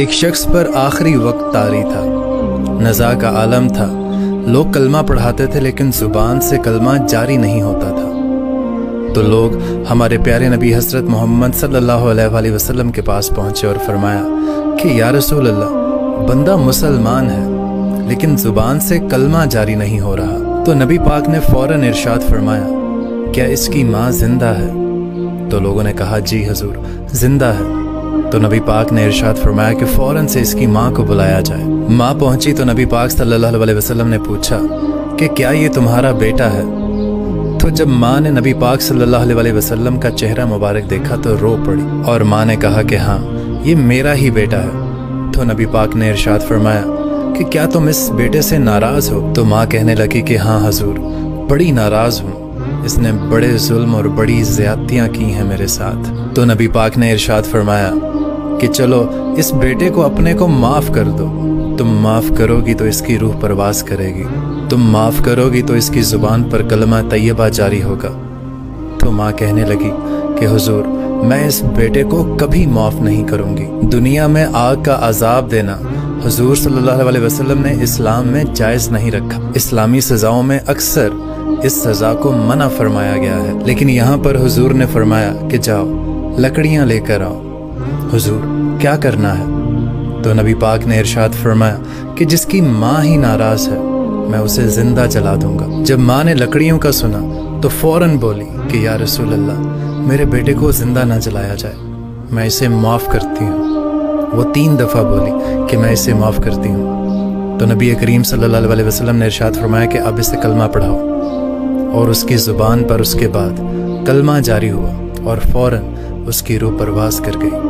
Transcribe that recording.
एक शख्स पर आखिरी वक्त तारी था। नज़ा का आलम था। लोग कलमा पढ़ाते थे, लेकिन ज़ुबान से कलमा जारी नहीं होता था। तो लोग हमारे प्यारे नबी हज़रत मोहम्मद सल्लल्लाहु अलैहि वसल्लम के पास पहुँचे और फरमाया कि, या रसूल अल्लाह बंदा मुसलमान है, लेकिन ज़ुबान से कलमा जारी नहीं हो रहा। तो नबी पाक ने फ़ौरन इरशाद फरमाया, क्या इसकी माँ ज़िंदा है? तो लोगों ने कहा, जी हजूर, ज़िंदा है। तो नबी पाक ने इरशाद फरमाया कि फ़ौरन से इसकी माँ को बुलाया जाए। माँ पहुँची तो नबी पाक सल्लल्लाहु अलैहि वसल्लम ने पूछा कि क्या ये तुम्हारा बेटा है? तो जब माँ ने नबी पाक सल्लल्लाहु अलैहि वसल्लम का चेहरा मुबारक देखा तो रो पड़ी और माँ ने कहा कि हाँ ये मेरा ही बेटा है। तो नबी पाक ने इरशाद फरमाया कि क्या तुम इस बेटे से नाराज़ हो? तो माँ कहने लगी कि हाँ हजूर, बड़ी नाराज़ हूँ। इसने बड़े जुल्म और बड़ी ज्यादतियाँ की हैं मेरे साथ। तो नबी पाक ने इरशाद फरमाया कि चलो, इस बेटे को अपने को माफ़ कर दो। तुम माफ़ करोगी तो इसकी रूह परवास करेगी। तुम माफ़ करोगी तो इसकी ज़ुबान पर कलमा तैयबा जारी होगा। तो माँ कहने लगी कि, हुजूर, मैं इस बेटे को कभी माफ़ नहीं करूँगी। दुनिया में आग का अजाब देना, हजूर सल्लल्लाहु अलैहि वसल्लम ने इस्लाम में जायज़ नहीं रखा। इस्लामी सज़ाओं में अक्सर इस सज़ा को मना फरमाया गया है। लेकिन यहाँ पर हुजूर ने फरमाया कि जाओ, लकड़ियाँ लेकर आओ। हुजूर, क्या करना है? तो नबी पाक ने इरशाद फरमाया कि जिसकी माँ ही नाराज़ है, मैं उसे ज़िंदा जला दूँगा। जब माँ ने लकड़ियों का सुना तो फ़ौरन बोली कि, या रसूल अल्लाह मेरे बेटे को ज़िंदा ना जलाया जाए। मैं इसे माफ़ करती हूँ। वो तीन दफ़ा बोली कि, मैं इसे माफ़ करती हूँ। तो नबी करीम सल्लल्लाहु अलैहि वसल्लम ने इरशाद फरमाया कि, अब इसे कलमा पढ़ाओ। और उसकी ज़ुबान पर उसके बाद कलमा जारी हुआ और फ़ौरन उसकी रूह परवास कर गई।